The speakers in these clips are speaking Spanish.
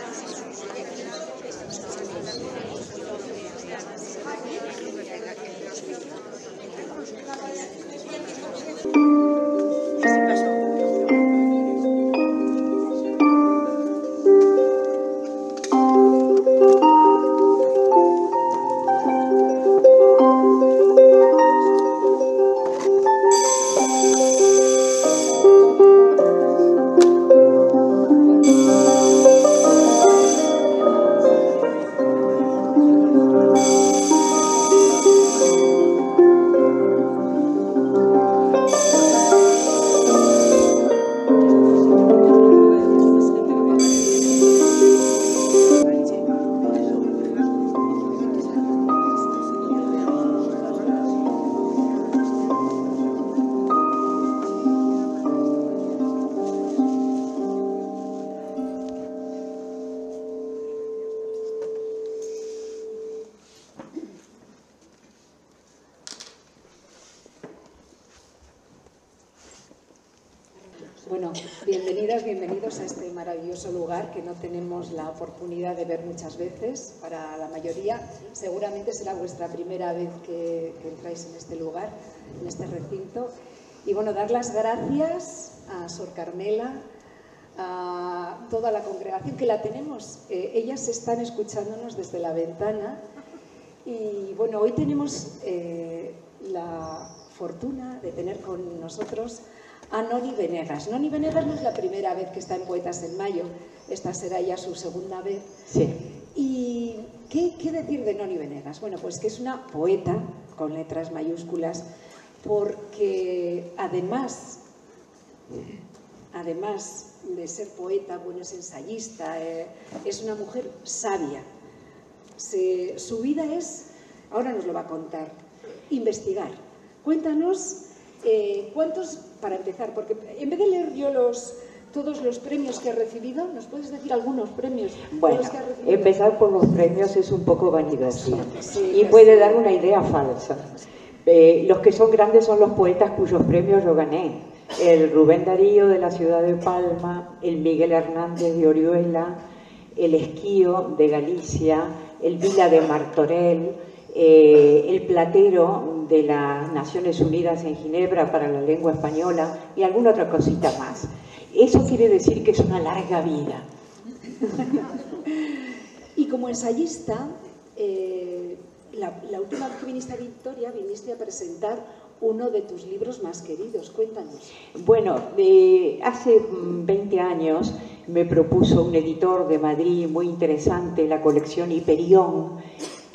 Thank you. Bienvenidas, bienvenidos a este maravilloso lugar que no tenemos la oportunidad de ver muchas veces. Para la mayoría, seguramente será vuestra primera vez que, entráis en este lugar, en este recinto. Y bueno, dar las gracias a Sor Carmela, a toda la congregación que la tenemos. Eh, ellas están escuchándonos desde la ventana. Y bueno, hoy tenemos eh, la fortuna de tener con nosotros a Noni Venegas. Noni Venegas no es la primera vez que está en Poetas en Mayo, esta será ya su segunda vez. Sí. ¿Y qué, qué decir de Noni Venegas? Bueno, pues que es una poeta con letras mayúsculas, porque además, además de ser poeta, bueno, es ensayista, eh, es una mujer sabia. su vida es, ahora nos lo va a contar, investigar. Cuéntanos eh, ¿Cuántos, para empezar, porque en vez de leer yo los, todos los premios que he recibido, ¿nos puedes decir algunos premios? Bueno, empezar por los premios es un poco vanidoso y puede dar una idea falsa. Eh, los que son grandes son los poetas cuyos premios yo gané. El Rubén Darío de la ciudad de Palma, el Miguel Hernández de Orihuela, el Esquío de Galicia, el Vila de Martorell, eh, el platero de las Naciones Unidas en Ginebra para la lengua española y alguna otra cosita más. Eso quiere decir que es una larga vida. y como ensayista, eh, la, última vez que viniste a Victoria, viniste a presentar uno de tus libros más queridos. Cuéntanos. Bueno, hace 20 años me propuso un editor de Madrid muy interesante, la colección Hiperión,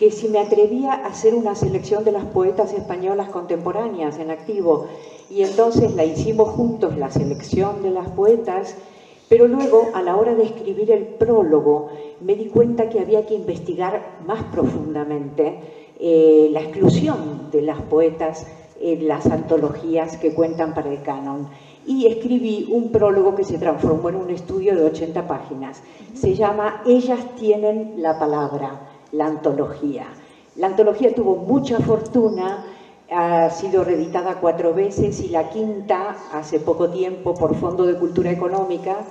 que si me atrevía a hacer una selección de las poetas españolas contemporáneas en activo. Y entonces la hicimos juntos, la selección de las poetas, pero luego a la hora de escribir el prólogo me di cuenta que había que investigar más profundamente eh, la exclusión de las poetas en las antologías que cuentan para el canon. Y escribí un prólogo que se transformó en un estudio de 80 páginas. Se llama Ellas tienen la palabra la antología. La antología tuvo mucha fortuna, ha sido reeditada cuatro veces y la quinta, hace poco tiempo, por Fondo de Cultura Económica,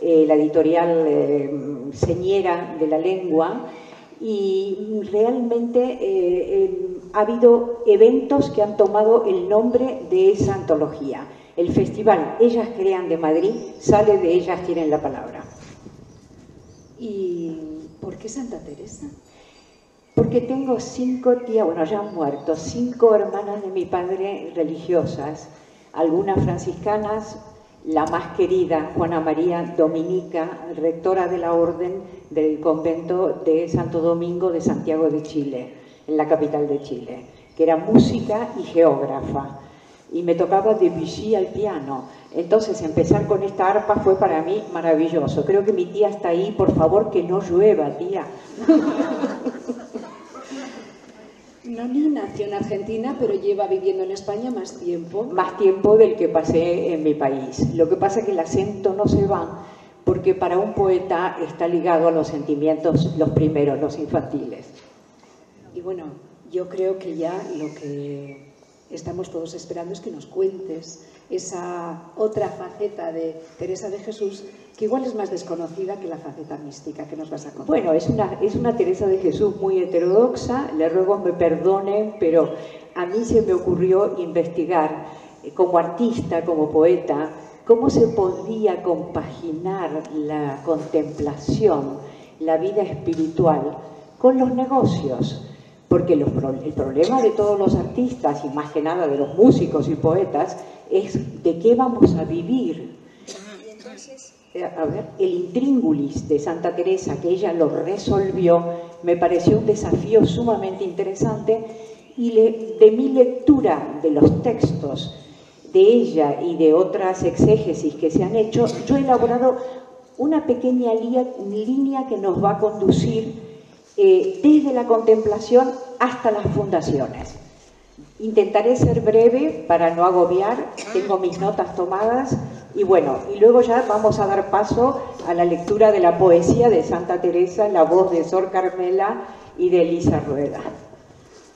eh, la editorial eh, Señera de la Lengua, y realmente eh, ha habido eventos que han tomado el nombre de esa antología. El festival Ellas Crean de Madrid sale de Ellas Tienen la Palabra. ¿Y por qué Santa Teresa? Porque tengo cinco tías, bueno, ya han muerto, cinco hermanas de mi padre religiosas, algunas franciscanas, la más querida, Juana María Dominica, rectora de la orden del convento de Santo Domingo de Santiago de Chile, en la capital de Chile, que era música y geógrafa, y me tocaba Debussy al piano. Entonces empezar con esta arpa fue para mí maravilloso. Creo que mi tía está ahí, por favor que no llueva, tía. Noni nació en Argentina, pero lleva viviendo en España más tiempo. Más tiempo del que pasé en mi país. Lo que pasa es que el acento no se va, porque para un poeta está ligado a los sentimientos, los primeros, los infantiles. Y bueno, yo creo que ya lo que estamos todos esperando es que nos cuentes esa otra faceta de Teresa de Jesús que igual es más desconocida que la faceta mística que nos vas a contar. Bueno, es una, es una Teresa de Jesús muy heterodoxa, le ruego me perdonen, pero a mí se me ocurrió investigar eh, como artista, como poeta, cómo se podía compaginar la contemplación, la vida espiritual, con los negocios. Porque el problema de todos los artistas, y más que nada de los músicos y poetas, es de qué vamos a vivir eh, a ver, el intríngulis de Santa Teresa, que ella lo resolvió, me pareció un desafío sumamente interesante y de mi lectura de los textos de ella y de otras exégesis que se han hecho, yo he elaborado una pequeña línea que nos va a conducir eh, desde la contemplación hasta las fundaciones. Intentaré ser breve para no agobiar, tengo mis notas tomadas y bueno, y luego ya vamos a dar paso a la lectura de la poesía de Santa Teresa en la voz de Sor Carmela y de Elisa Rueda.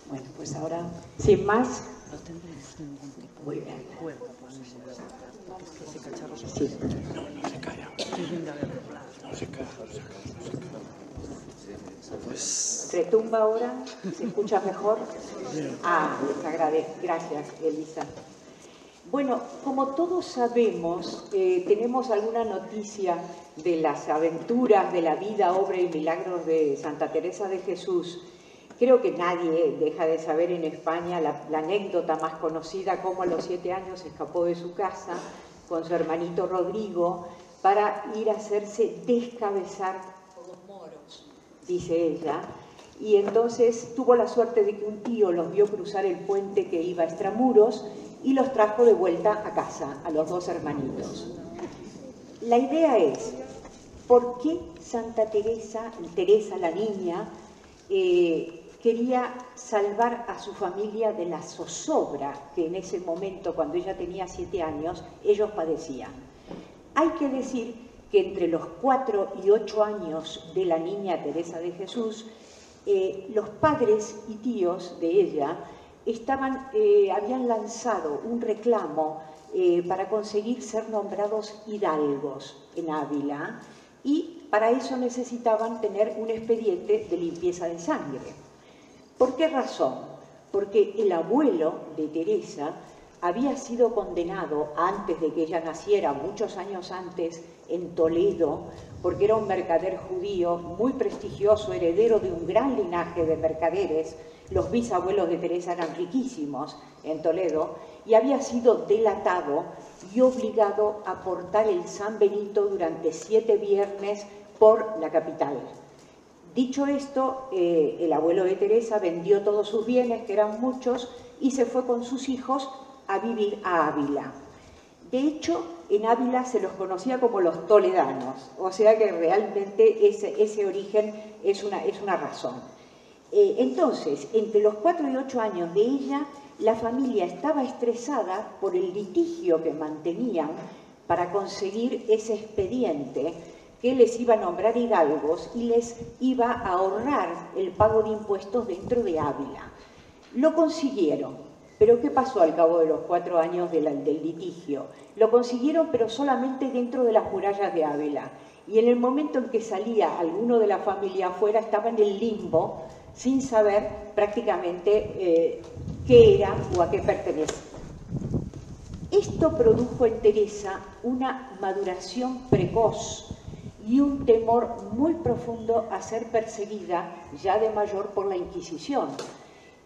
Bueno, pues ahora, sin más, muy bien. Sí. No, se calla. No se calla, no se calla. Pues... ¿Retumba ahora? ¿Se escucha mejor? Ah, les agradezco. Gracias, Elisa. Bueno, como todos sabemos, eh, tenemos alguna noticia de las aventuras de la vida, obra y milagros de Santa Teresa de Jesús. Creo que nadie deja de saber en España la, la anécdota más conocida, cómo a los siete años escapó de su casa con su hermanito Rodrigo para ir a hacerse descabezar por los moros, dice ella, y entonces tuvo la suerte de que un tío los vio cruzar el puente que iba a Extramuros y los trajo de vuelta a casa, a los dos hermanitos. La idea es, ¿por qué Santa Teresa, Teresa la niña, eh, quería salvar a su familia de la zozobra que en ese momento, cuando ella tenía siete años, ellos padecían? Hay que decir que entre los cuatro y ocho años de la niña Teresa de Jesús, eh, los padres y tíos de ella estaban, eh, habían lanzado un reclamo eh, para conseguir ser nombrados hidalgos en Ávila y para eso necesitaban tener un expediente de limpieza de sangre. ¿Por qué razón? Porque el abuelo de Teresa había sido condenado antes de que ella naciera, muchos años antes, en Toledo, porque era un mercader judío muy prestigioso, heredero de un gran linaje de mercaderes. Los bisabuelos de Teresa eran riquísimos en Toledo y había sido delatado y obligado a portar el San Benito durante siete viernes por la capital. Dicho esto, eh, el abuelo de Teresa vendió todos sus bienes, que eran muchos, y se fue con sus hijos a vivir a Ávila. De hecho, en Ávila se los conocía como los toledanos, o sea que realmente ese, origen es una, es una razón. Eh, entonces, entre los cuatro y ocho años de ella, la familia estaba estresada por el litigio que mantenían para conseguir ese expediente que les iba a nombrar hidalgos y les iba a ahorrar el pago de impuestos dentro de Ávila. Lo consiguieron, pero ¿qué pasó al cabo de los cuatro años del, litigio? Lo consiguieron, pero solamente dentro de las murallas de Ávila. Y en el momento en que salía alguno de la familia afuera, estaba en el limbo, sin saber prácticamente eh, qué era o a qué pertenecía. Esto produjo en Teresa una maduración precoz y un temor muy profundo a ser perseguida ya de mayor por la Inquisición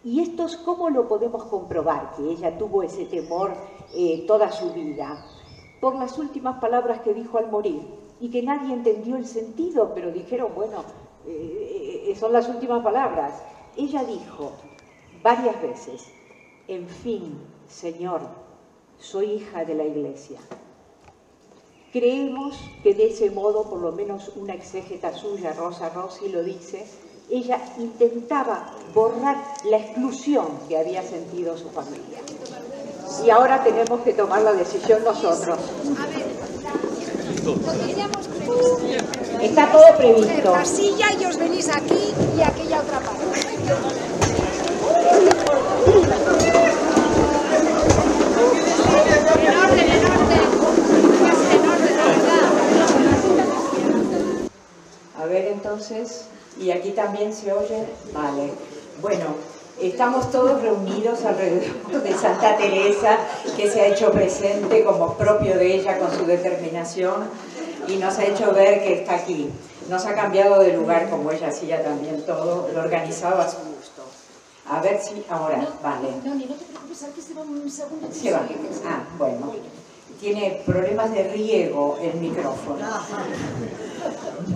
¿Y esto cómo lo podemos comprobar? Que ella tuvo ese temor eh, toda su vida. Por las últimas palabras que dijo al morir y que nadie entendió el sentido, pero dijeron, bueno, eh, eh, son las últimas palabras. Ella dijo varias veces, en fin, Señor, soy hija de la Iglesia. Creemos que de ese modo, por lo menos una exégeta suya, Rosa Rossi, lo dice, ella intentaba borrar la exclusión que había sentido su familia. Y ahora tenemos que tomar la decisión nosotros. Está todo previsto. La silla y os venís aquí y aquella otra parte. A ver entonces y aquí también se oye, vale. Bueno, estamos todos reunidos alrededor de Santa Teresa, que se ha hecho presente como propio de ella con su determinación y nos ha hecho ver que está aquí. Nos ha cambiado de lugar, como ella hacía también todo, lo organizaba a su gusto. A ver si ahora, vale. No, no te preocupes, aquí se va un segundo. Se va. Ah, bueno. Tiene problemas de riego el micrófono.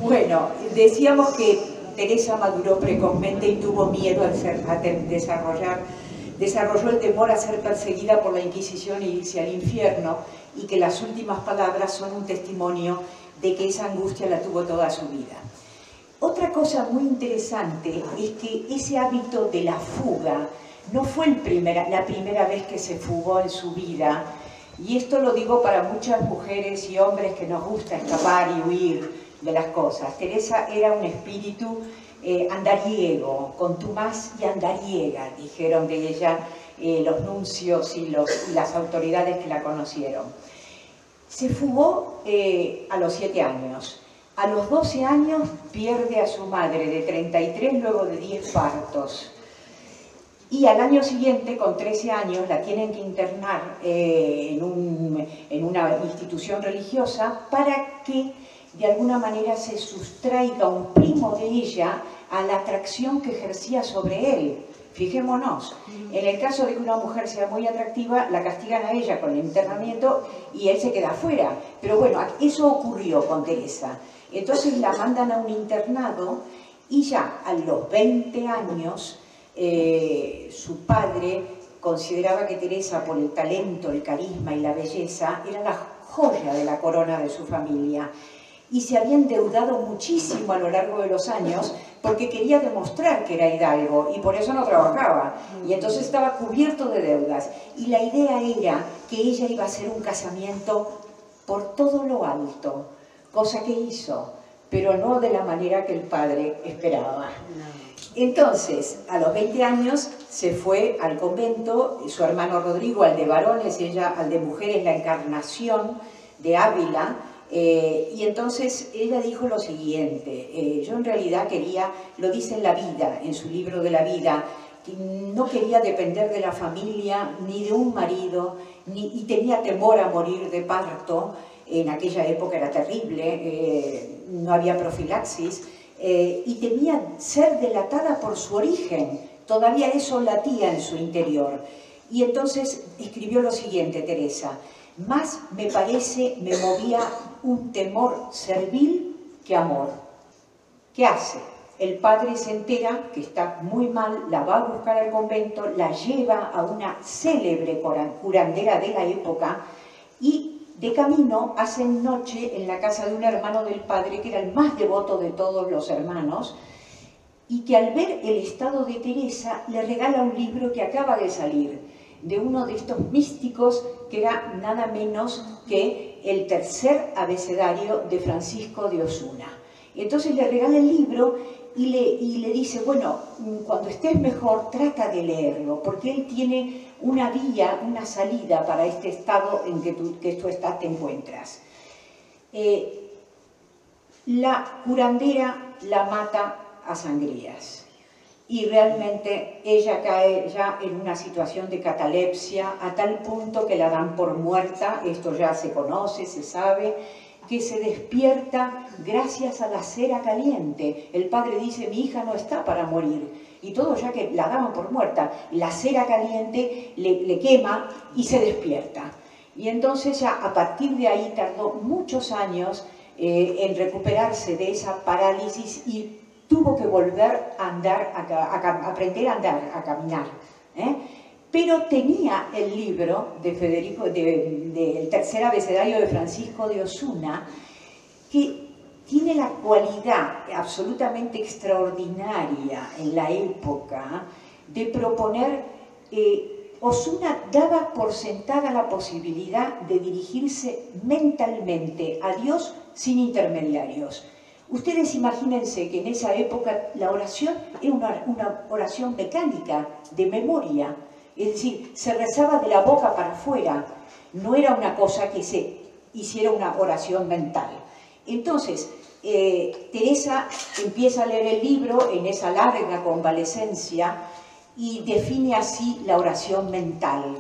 Bueno, decíamos que Teresa maduró precozmente y tuvo miedo a, desarrollar, desarrolló el temor a ser perseguida por la Inquisición e irse al infierno y que las últimas palabras son un testimonio de que esa angustia la tuvo toda su vida. Otra cosa muy interesante es que ese hábito de la fuga no fue la primera vez que se fugó en su vida, y esto lo digo para muchas mujeres y hombres que nos gusta escapar y huir de las cosas. Teresa era un espíritu eh, andariego, contumaz y andariega, dijeron de ella eh, los nuncios y, las autoridades que la conocieron. Se fugó eh, a los siete años. A los 12 años pierde a su madre de 33 luego de 10 partos. Y al año siguiente, con 13 años, la tienen que internar en, en una institución religiosa para que de alguna manera se sustraiga un primo de ella a la atracción que ejercía sobre él. Fijémonos, en el caso de que una mujer sea muy atractiva, la castigan a ella con el internamiento y él se queda fuera. Pero bueno, eso ocurrió con Teresa. Entonces la mandan a un internado y ya a los 20 años eh, su padre consideraba que Teresa, por el talento, el carisma y la belleza, era la joya de la corona de su familia y se había endeudado muchísimo a lo largo de los años porque quería demostrar que era hidalgo y por eso no trabajaba. Y entonces estaba cubierto de deudas. Y la idea era que ella iba a hacer un casamiento por todo lo alto, cosa que hizo, pero no de la manera que el padre esperaba. Entonces, a los 20 años se fue al convento, su hermano Rodrigo al de varones, ella al de mujeres, la encarnación de Ávila, eh, y entonces ella dijo lo siguiente, eh, yo en realidad quería, lo dice en la vida, en su libro de la vida, que no quería depender de la familia ni de un marido, ni, y tenía temor a morir de parto, en aquella época era terrible, eh, no había profilaxis, y temía ser delatada por su origen, todavía eso latía en su interior. Y entonces escribió lo siguiente, Teresa, más me parece, me movía un temor servil que amor. ¿Qué hace? El padre se entera que está muy mal, la va a buscar al convento, la lleva a una célebre curandera de la época y de camino hacen noche en la casa de un hermano del padre que era el más devoto de todos los hermanos y que al ver el estado de Teresa le regala un libro que acaba de salir de uno de estos místicos que era nada menos que el tercer abecedario de Francisco de Osuna. entonces le regala el libro y le, y le dice, bueno, cuando estés mejor, trata de leerlo, porque él tiene una vía, una salida para este estado en que tú, que tú estás, te encuentras. Eh, la curandera la mata a sangrías y realmente ella cae ya en una situación de catalepsia a tal punto que la dan por muerta, esto ya se conoce, se sabe, que se despierta gracias a la cera caliente. El padre dice, mi hija no está para morir. Y todo ya que la daban por muerta, la cera caliente le, quema y se despierta. Y entonces ya a partir de ahí tardó muchos años eh, en recuperarse de esa parálisis y tuvo que volver a andar, a, aprender a andar, a caminar. ¿eh? Pero tenía el libro de Federico, del tercer abecedario de Francisco de Osuna, que tiene la cualidad absolutamente extraordinaria en la época de proponer, eh, Osuna daba por sentada la posibilidad de dirigirse mentalmente a Dios sin intermediarios. Ustedes imagínense que en esa época la oración era una, oración mecánica, de memoria, es decir, se rezaba de la boca para afuera, no era una cosa que se hiciera una oración mental. Entonces, eh, Teresa empieza a leer el libro en esa larga convalecencia y define así la oración mental,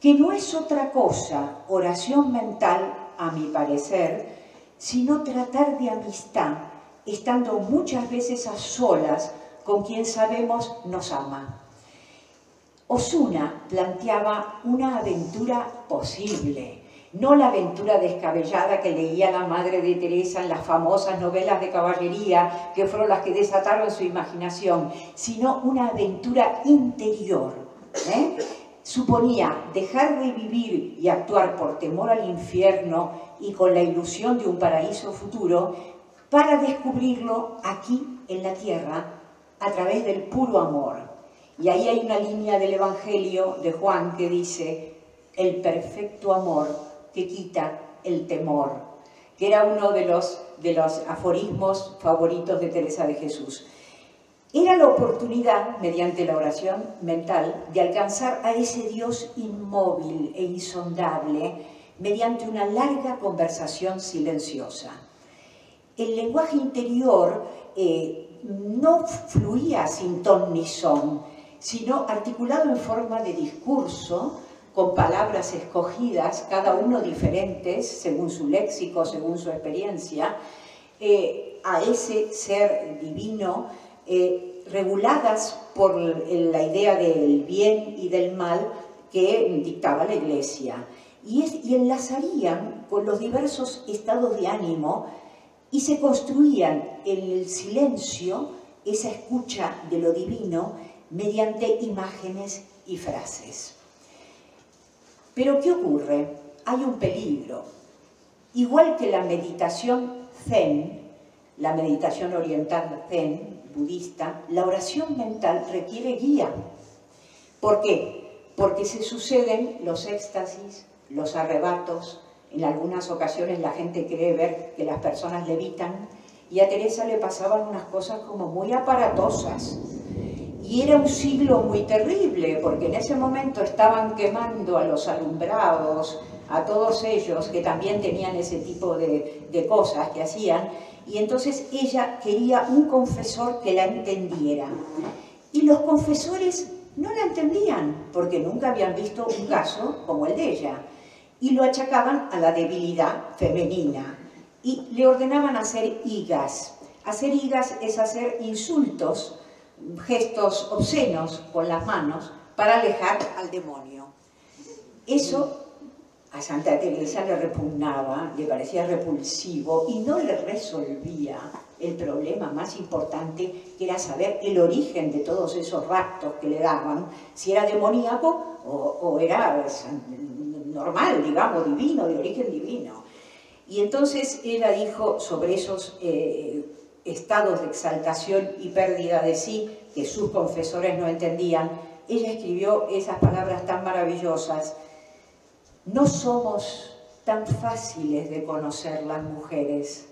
que no es otra cosa, oración mental, a mi parecer, sino tratar de amistad, estando muchas veces a solas con quien sabemos nos ama. Osuna planteaba una aventura posible, no la aventura descabellada que leía la madre de Teresa en las famosas novelas de caballería, que fueron las que desataron su imaginación, sino una aventura interior. ¿eh? Suponía dejar de vivir y actuar por temor al infierno y con la ilusión de un paraíso futuro para descubrirlo aquí en la tierra a través del puro amor. Y ahí hay una línea del Evangelio de Juan que dice, el perfecto amor que quita el temor, que era uno de los, de los aforismos favoritos de Teresa de Jesús. Era la oportunidad, mediante la oración mental, de alcanzar a ese Dios inmóvil e insondable mediante una larga conversación silenciosa. El lenguaje interior eh, no fluía sin ton ni son, sino articulado en forma de discurso, con palabras escogidas, cada uno diferentes, según su léxico, según su experiencia, eh, a ese ser divino, eh, reguladas por la idea del bien y del mal que dictaba la Iglesia. Y, y enlazarían con los diversos estados de ánimo y se construían en el silencio esa escucha de lo divino mediante imágenes y frases. Pero ¿qué ocurre? Hay un peligro. Igual que la meditación zen, la meditación oriental zen, budista, la oración mental requiere guía. ¿Por qué? Porque se suceden los éxtasis, los arrebatos, en algunas ocasiones la gente cree ver que las personas levitan y a Teresa le pasaban unas cosas como muy aparatosas. Y era un siglo muy terrible, porque en ese momento estaban quemando a los alumbrados, a todos ellos que también tenían ese tipo de, de cosas que hacían, y entonces ella quería un confesor que la entendiera. Y los confesores no la entendían, porque nunca habían visto un caso como el de ella, y lo achacaban a la debilidad femenina, y le ordenaban hacer higas. Hacer higas es hacer insultos gestos obscenos con las manos para alejar al demonio. Eso Santa Teresa le repugnaba, le parecía repulsivo y no le resolvía el problema más importante que era saber el origen de todos esos raptos que le daban, si era demoníaco o, era normal, digamos, divino, de origen divino. Y entonces ella dijo sobre esos eh, estados de exaltación y pérdida de sí que sus confesores no entendían, ella escribió esas palabras tan maravillosas. No somos tan fáciles de conocer las mujeres,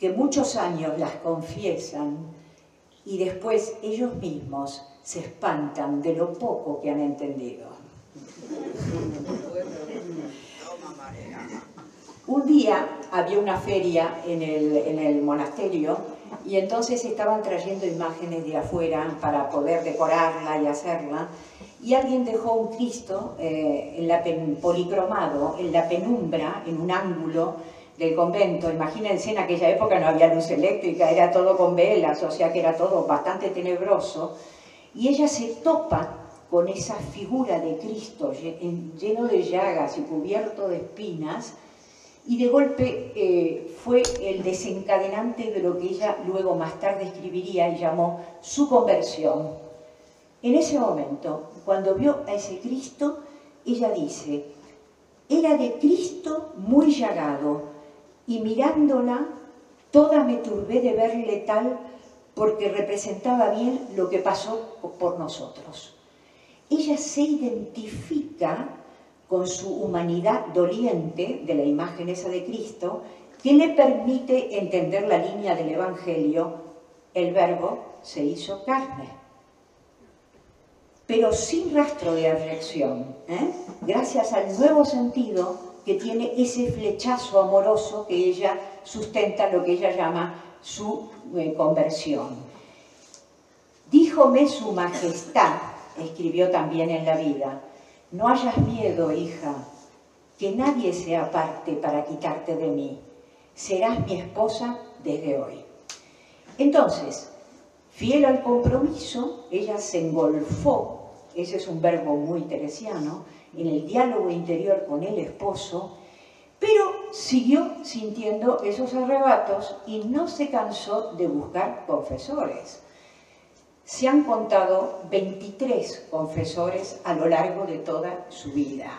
que muchos años las confiesan y después ellos mismos se espantan de lo poco que han entendido. Un día había una feria en el, monasterio y entonces estaban trayendo imágenes de afuera para poder decorarla y hacerla y alguien dejó un Cristo eh, en la policromado en la penumbra, en un ángulo del convento. Imagínense, en aquella época no había luz eléctrica, era todo con velas, o sea que era todo bastante tenebroso. Y ella se topa con esa figura de Cristo lleno de llagas y cubierto de espinas, y de golpe eh, fue el desencadenante de lo que ella luego más tarde escribiría y llamó su conversión. En ese momento, cuando vio a ese Cristo, ella dice, era de Cristo muy llagado, y mirándola, toda me turbé de verle tal porque representaba bien lo que pasó por nosotros. Ella se identifica con su humanidad doliente de la imagen esa de Cristo, que le permite entender la línea del Evangelio, el verbo se hizo carne. Pero sin rastro de aflicción, ¿eh? gracias al nuevo sentido que tiene ese flechazo amoroso que ella sustenta lo que ella llama su eh, conversión. Díjome su majestad, escribió también en la vida, no hayas miedo, hija, que nadie se aparte para quitarte de mí. Serás mi esposa desde hoy. Entonces, fiel al compromiso, ella se engolfó, ese es un verbo muy teresiano, en el diálogo interior con el esposo, pero siguió sintiendo esos arrebatos y no se cansó de buscar confesores. Se han contado 23 confesores a lo largo de toda su vida.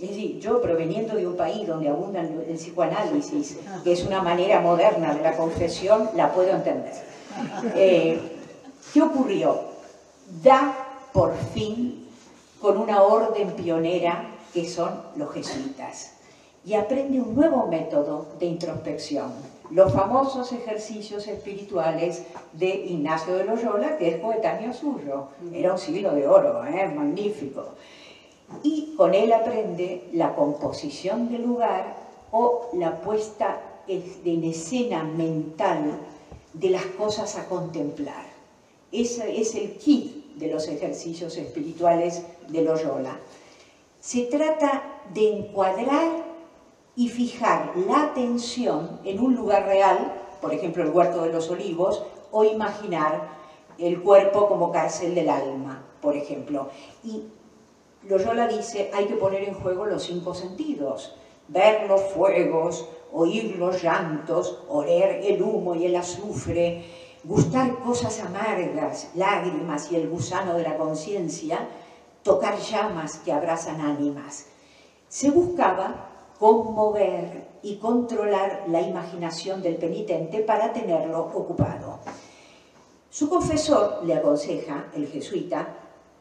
Es decir, yo proveniendo de un país donde abunda el psicoanálisis, que es una manera moderna de la confesión, la puedo entender. Eh, ¿Qué ocurrió? Da por fin con una orden pionera que son los jesuitas y aprende un nuevo método de introspección, los famosos ejercicios espirituales de Ignacio de Loyola, que es coetáneo suyo. Era un siglo de oro, ¿eh? magnífico. Y con él aprende la composición del lugar o la puesta en escena mental de las cosas a contemplar. Ese es el kit de los ejercicios espirituales de Loyola. Se trata de encuadrar y fijar la atención en un lugar real, por ejemplo el huerto de los olivos, o imaginar el cuerpo como cárcel del alma, por ejemplo. Y Loyola dice, hay que poner en juego los cinco sentidos, ver los fuegos, oír los llantos, oler el humo y el azufre, gustar cosas amargas, lágrimas y el gusano de la conciencia, tocar llamas que abrazan ánimas. Se buscaba conmover y controlar la imaginación del penitente para tenerlo ocupado. Su confesor le aconseja, el jesuita,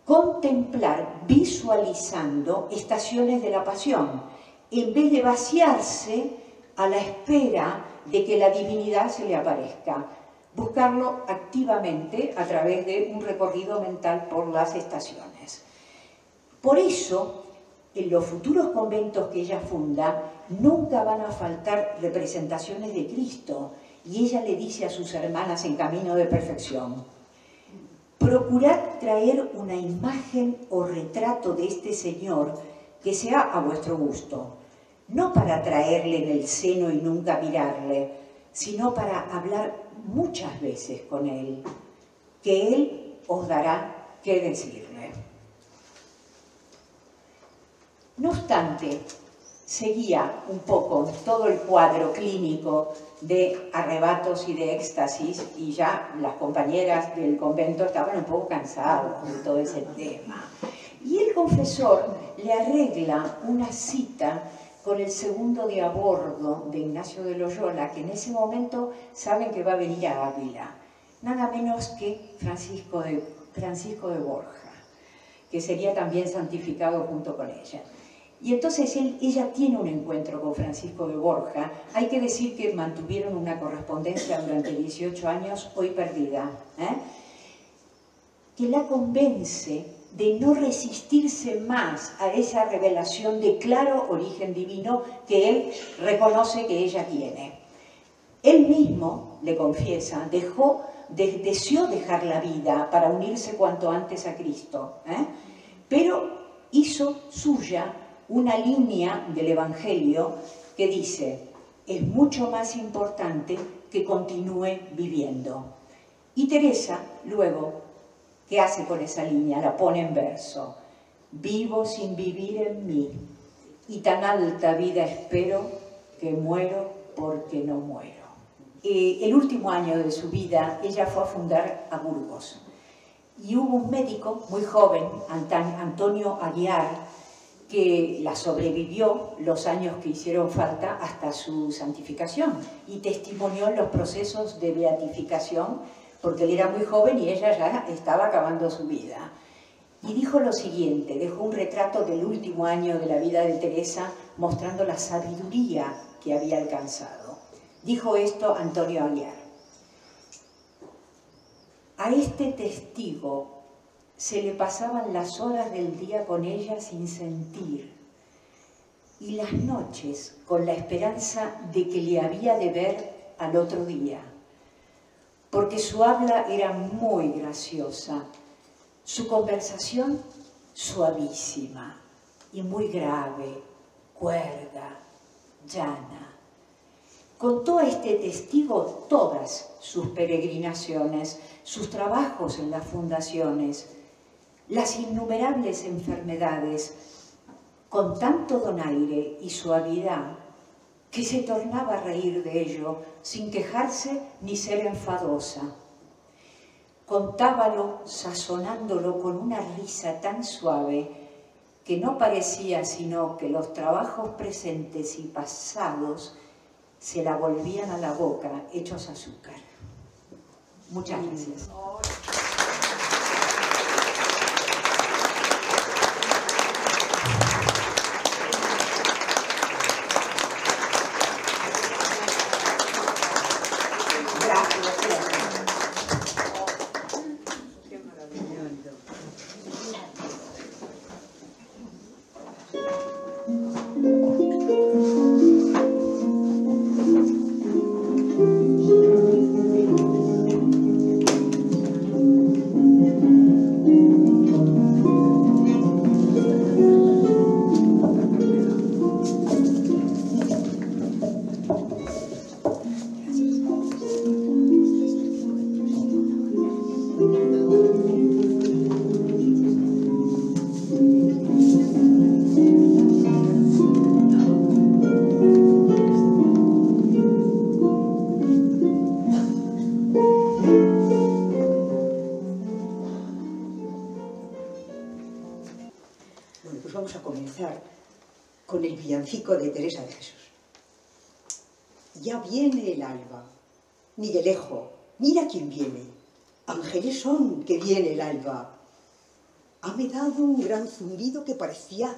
contemplar visualizando estaciones de la pasión, en vez de vaciarse a la espera de que la divinidad se le aparezca, buscarlo activamente a través de un recorrido mental por las estaciones. Por eso, en los futuros conventos que ella funda, nunca van a faltar representaciones de Cristo. Y ella le dice a sus hermanas en camino de perfección, procurad traer una imagen o retrato de este Señor que sea a vuestro gusto, no para traerle en el seno y nunca mirarle, sino para hablar muchas veces con Él, que Él os dará qué decir. No obstante, seguía un poco todo el cuadro clínico de arrebatos y de éxtasis y ya las compañeras del convento estaban un poco cansadas de todo ese tema. Y el confesor le arregla una cita con el segundo de a bordo de Ignacio de Loyola, que en ese momento saben que va a venir a Ávila, nada menos que Francisco de, Borja, que sería también santificado junto con ella. Y entonces ella tiene un encuentro con Francisco de Borja. Hay que decir que mantuvieron una correspondencia durante 18 años, hoy perdida, ¿eh? que la convence de no resistirse más a esa revelación de claro origen divino que él reconoce que ella tiene. Él mismo, le confiesa, dejó, deseó dejar la vida para unirse cuanto antes a Cristo, ¿eh? pero hizo suya una línea del Evangelio que dice, es mucho más importante que continúe viviendo. Y Teresa, luego, ¿qué hace con esa línea? La pone en verso. Vivo sin vivir en mí, y tan alta vida espero que muero porque no muero. el último año de su vida, ella fue a fundar a Burgos. Y hubo un médico muy joven, Antonio Aguiar, que la sobrevivió los años que hicieron falta hasta su santificación y testimonió los procesos de beatificación porque él era muy joven y ella ya estaba acabando su vida. Y dijo lo siguiente, dejó un retrato del último año de la vida de Teresa mostrando la sabiduría que había alcanzado. Dijo esto Antonio Aguiar. A este testigo se le pasaban las horas del día con ella sin sentir. y las noches con la esperanza de que le había de ver al otro día, porque su habla era muy graciosa, su conversación suavísima y muy grave, cuerda, llana. Contó a este testigo todas sus peregrinaciones, sus trabajos en las fundaciones, las innumerables enfermedades, con tanto donaire y suavidad que se tornaba a reír de ello sin quejarse ni ser enfadosa. Contábalo sazonándolo con una risa tan suave que no parecía sino que los trabajos presentes y pasados se la volvían a la boca hechos azúcar. Muchas gracias.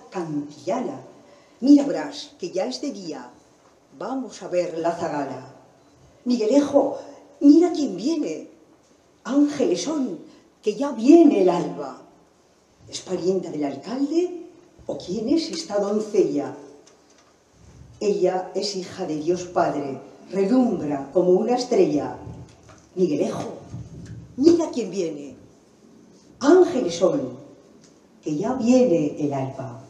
Cantillana. Mira, Brás, que ya es de día. Vamos a ver la zagala. Miguelejo, mira quién viene. Ángeles son, que ya viene el alba. ¿Es parienta del alcalde o quién es esta doncella? Ella es hija de Dios Padre, redumbra como una estrella. Miguelejo, mira quién viene. Ángeles son, que ya viene el alba.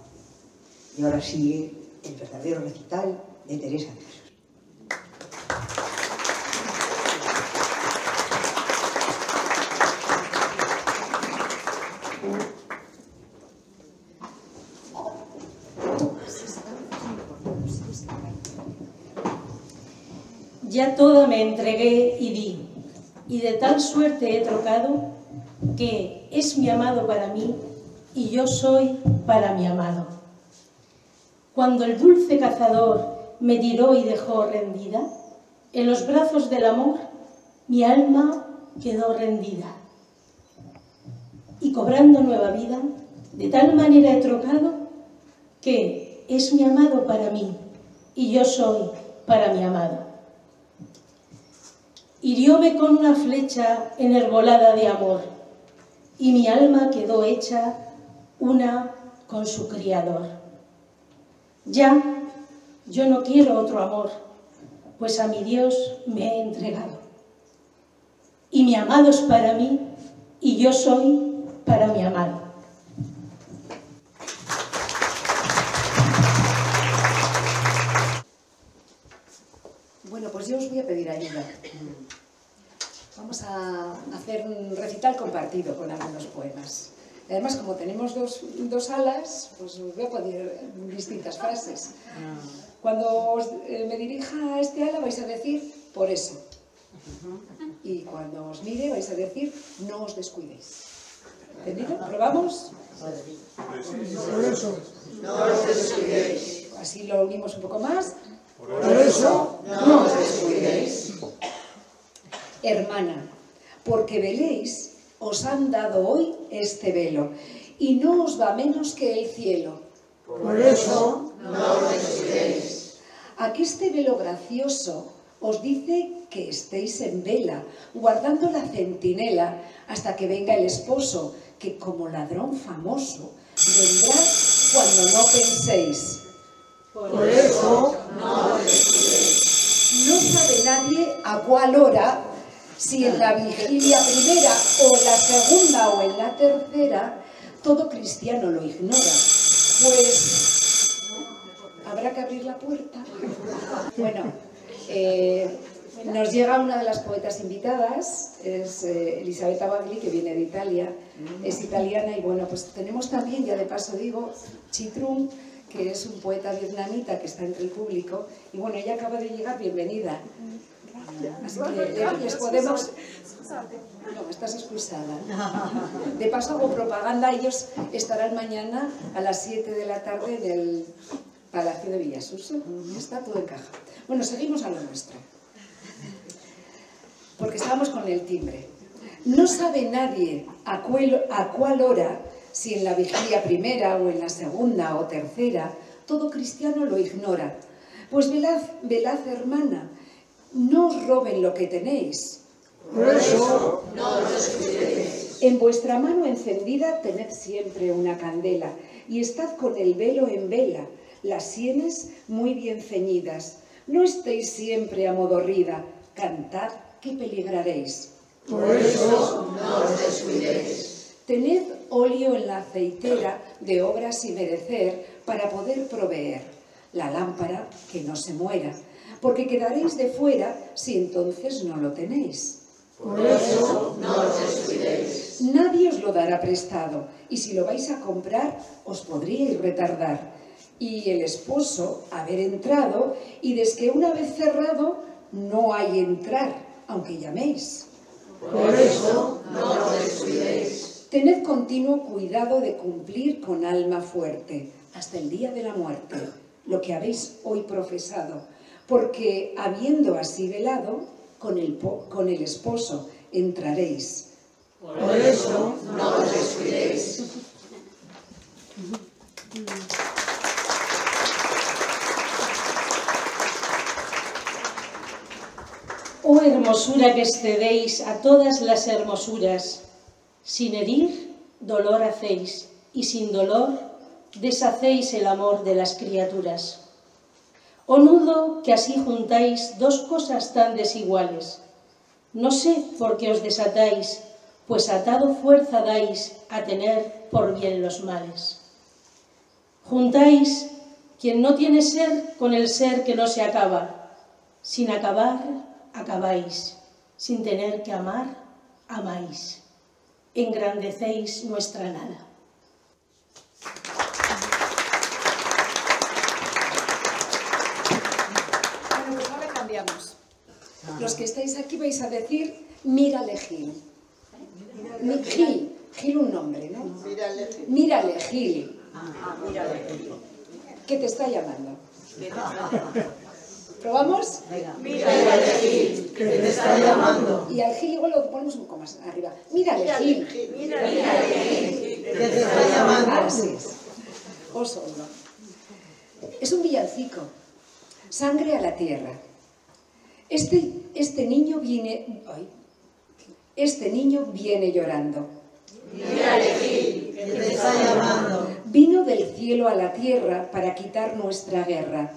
Y ahora sigue el verdadero recital de Teresa Jesús. Ya toda me entregué y di, y de tal suerte he trocado que es mi amado para mí y yo soy para mi amado. Cuando el dulce cazador me tiró y dejó rendida, en los brazos del amor mi alma quedó rendida. Y cobrando nueva vida, de tal manera he trocado que es mi amado para mí y yo soy para mi amado. Hirióme con una flecha enherbolada de amor y mi alma quedó hecha una con su Criador. Ya yo no quiero otro amor, pues a mi Dios me he entregado. Y mi amado es para mí y yo soy para mi amado. Bueno, pues yo os voy a pedir ayuda. Vamos a hacer un recital compartido con algunos poemas. Además, como tenemos dos, dos alas, pues os voy a poner distintas frases. Ah. Cuando eh, me dirija a este ala vais a decir, por eso. Y cuando os mire vais a decir, no os descuidéis. ¿Entendido? ¿Probamos? Por eso. No os descuidéis. Así lo unimos un poco más. Por eso. No os descuidéis. Hermana, porque veléis os han dado hoy este velo, y no os va menos que el cielo. Por eso no os descuidéis. Aquí este velo gracioso os dice que estéis en vela, guardando la centinela hasta que venga el esposo, que como ladrón famoso vendrá cuando no penséis. Por eso No sabe nadie a cuál hora, si en la vigilia primera o en la segunda o en la tercera, todo cristiano lo ignora. Pues habrá que abrir la puerta. Bueno, eh, nos llega una de las poetas invitadas, es eh, Elisabetta Bagli, que viene de Italia, es italiana y bueno, pues tenemos también, ya de paso digo, Chitrum, que es un poeta vietnamita que está entre el público y bueno, ella acaba de llegar, bienvenida. Así que le- les podemos... No, estás expulsada. De paso hago propaganda, ellos estarán mañana a las 7 de la tarde en el Palacio de Villasuso. Está todo encaja. Bueno, seguimos a lo nuestro. Porque estábamos con el timbre. No sabe nadie a cuál, a cuál hora, si en la vigilia primera o en la segunda o tercera, todo cristiano lo ignora. Pues velad, velad hermana, no os roben lo que tenéis. Por eso En vuestra mano encendida tened siempre una candela y estad con el velo en vela, las sienes muy bien ceñidas. No estéis siempre amodorrida, cantad que peligraréis. Por eso Tened óleo en la aceitera de obras y merecer para poder proveer la lámpara que no se muera, porque quedaréis de fuera si entonces no lo tenéis. Por eso Nadie os lo dará prestado, y si lo vais a comprar, os podríais retardar. Y el esposo haber entrado, y desde que una vez cerrado, no hay entrar, aunque llaméis. Por eso Tened continuo cuidado de cumplir con alma fuerte, hasta el día de la muerte, lo que habéis hoy profesado, porque habiendo así velado, con el, con el esposo entraréis. Por eso Oh hermosura que excedéis a todas las hermosuras, sin herir, dolor hacéis, y sin dolor deshacéis el amor de las criaturas. Oh nudo que así juntáis dos cosas tan desiguales. No sé por qué os desatáis, pues atado fuerza dais a tener por bien los males. Juntáis quien no tiene ser con el ser que no se acaba. Sin acabar, acabáis. Sin tener que amar, amáis. Engrandecéis nuestra nada. Bueno, pues ahora cambiamos. Los que estáis aquí vais a decir, mírale Gil. Gil, Gil un nombre, ¿no? Mírale Gil. ¿Qué te está llamando? ¿Probamos? que te está llamando. Y al Gil igual lo ponemos un poco más arriba. Mírale Gil. Que te está llamando. Así es. Oso uno. Es un villancico. Sangre a la tierra. Este, este niño viene. ay, este niño viene llorando. Que te está llamando. Vino del cielo a la tierra para quitar nuestra guerra.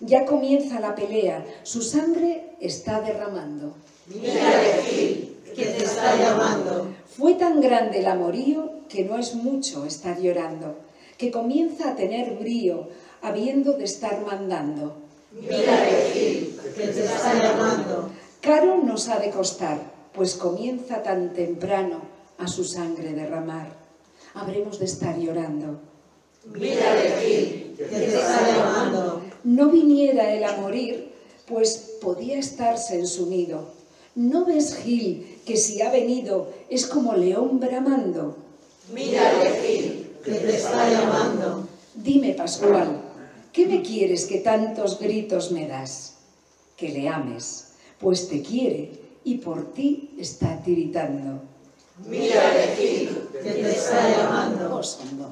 Ya comienza la pelea. Su sangre está derramando. Que te está llamando. Fue tan grande el amorío que no es mucho estar llorando, que comienza a tener brío, habiendo de estar mandando. Que te está llamando. Caro nos ha de costar, pues comienza tan temprano a su sangre derramar. Habremos de estar llorando. Que te está llamando. No viniera él a morir, pues podía estarse en su nido. ¿No ves, Gil, que si ha venido es como león bramando? Que te está llamando. Dime, Pascual, ¿qué me quieres que tantos gritos me das? Que le ames, pues te quiere y por ti está tiritando. Que te está llamando. Osondo.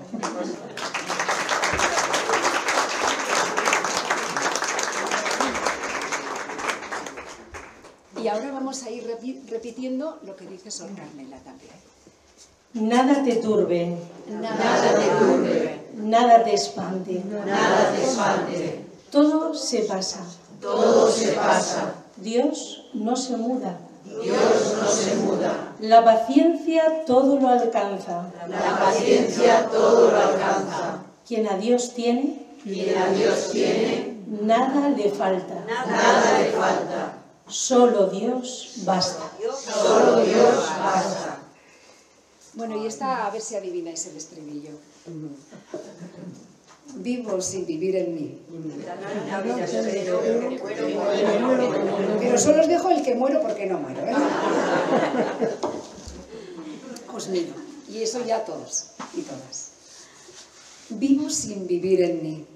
Y ahora vamos a ir repi- repitiendo lo que dice Sor Carmela también. Nada te turbe, Nada te turbe. Nada te espante. Nada te espante. Todo se pasa. Todo se pasa. Dios no se muda. Dios no se muda. La paciencia todo lo alcanza. La paciencia todo lo alcanza. Quien a Dios tiene, Quien a Dios tiene, nada le falta. nada le falta. Solo Dios basta. Solo Dios basta. Bueno, y esta a ver si adivináis el estribillo. Vivo sin vivir en mí. Pero solo os dejo el que muero porque no muero. ¿eh? Os miro. Y eso ya todos y todas. Vivo sin vivir en mí.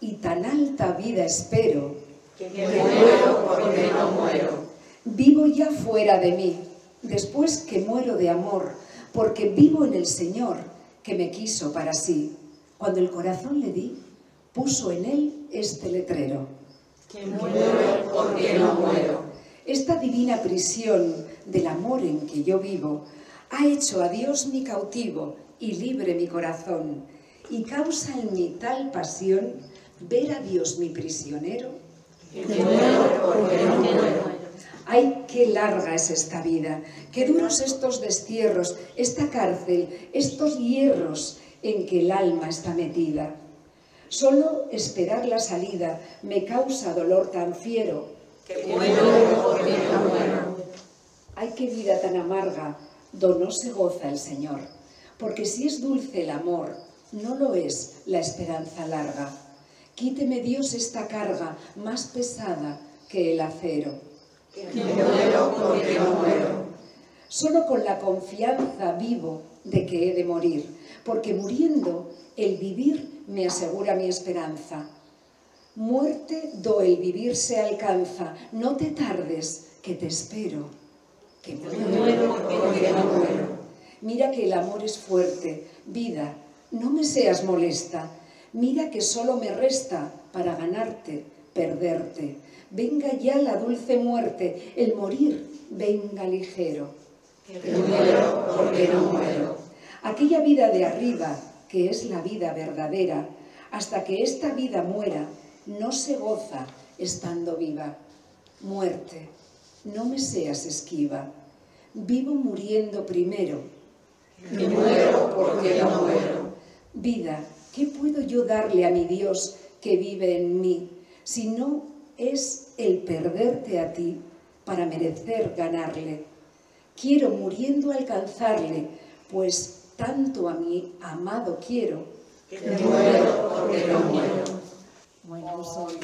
Y tan alta vida espero. Que muero porque no muero. Vivo ya fuera de mí. Después que muero de amor. Porque vivo en el Señor que me quiso para sí. Cuando el corazón le di, puso en él este letrero. Que muero porque no muero. Esta divina prisión del amor en que yo vivo ha hecho a Dios mi cautivo y libre mi corazón, y causa en mí tal pasión ver a Dios mi prisionero. Que muero porque no muero. Ay, qué larga es esta vida, qué duros estos destierros, esta cárcel, estos hierros en que el alma está metida. Solo esperar la salida me causa dolor tan fiero. Que muero. Ay, qué vida tan amarga, no se goza el Señor. Porque si es dulce el amor, no lo es la esperanza larga. Quíteme Dios esta carga más pesada que el acero. Que muero porque no muero. Solo con la confianza vivo de que he de morir, porque muriendo el vivir me asegura mi esperanza. Muerte do el vivir se alcanza, no te tardes, que te espero. Que muero porque no muero. Mira que el amor es fuerte, vida, no me seas molesta. Mira que solo me resta para ganarte, perderte. Venga ya la dulce muerte, el morir venga ligero. Que muero porque no muero. Aquella vida de arriba, que es la vida verdadera, hasta que esta vida muera, no se goza estando viva. Muerte, no me seas esquiva. Vivo muriendo primero. Que muero porque no muero. Vida, ¿qué puedo yo darle a mi Dios que vive en mí, si no es el perderte a ti para merecer ganarle? Quiero muriendo alcanzarle, pues tanto a mi amado quiero. Que muero porque no muero. Bueno, soy.